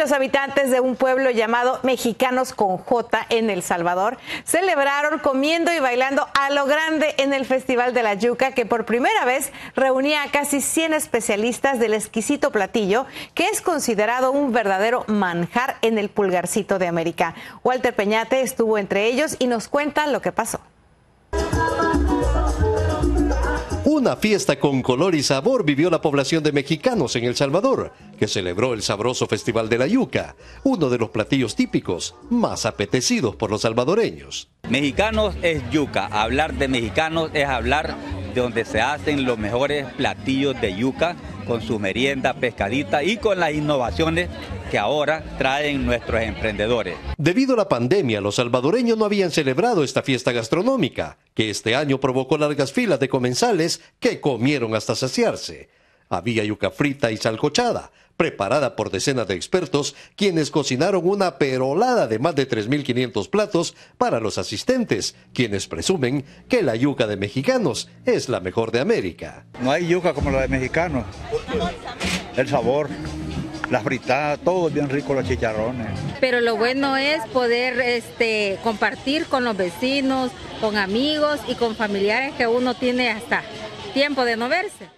los habitantes de un pueblo llamado Mexicanos con J en El Salvador celebraron comiendo y bailando a lo grande en el Festival de la Yuca, que por primera vez reunía a casi 100 especialistas del exquisito platillo, que es considerado un verdadero manjar en el pulgarcito de América. Walter Peñate estuvo entre ellos y nos cuenta lo que pasó. Una fiesta con color y sabor vivió la población de mexicanos en El Salvador, que celebró el sabroso Festival de la Yuca, uno de los platillos típicos más apetecidos por los salvadoreños. Mexicanos es yuca, hablar de mexicanos es hablar de donde se hacen los mejores platillos de yuca con su merienda pescadita y con las innovaciones que ahora traen nuestros emprendedores. Debido a la pandemia, los salvadoreños no habían celebrado esta fiesta gastronómica, que este año provocó largas filas de comensales que comieron hasta saciarse. Había yuca frita y salcochada, preparada por decenas de expertos, quienes cocinaron una perolada de más de 3.500 platos para los asistentes, quienes presumen que la yuca de mexicanos es la mejor de América. No hay yuca como la de mexicanos. El sabor, la fritada, todo es bien rico, los chicharrones. Pero lo bueno es poder este, compartir con los vecinos, con amigos y con familiares que uno tiene hasta tiempo de no verse.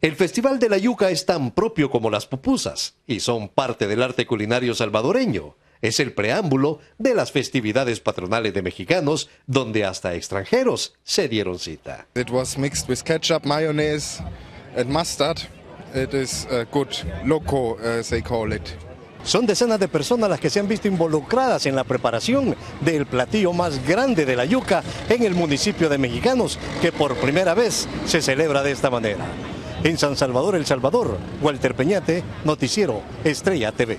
El Festival de la Yuca es tan propio como las pupusas y son parte del arte culinario salvadoreño. Es el preámbulo de las festividades patronales de mexicanos, donde hasta extranjeros se dieron cita. It was mixed with ketchup, mayonnaise and mustard. It is uh, good, loco, as they call it. Son decenas de personas las que se han visto involucradas en la preparación del platillo más grande de la yuca en el municipio de Mexicanos, que por primera vez se celebra de esta manera. En San Salvador, El Salvador, Walter Peñate, Noticiero Estrella TV.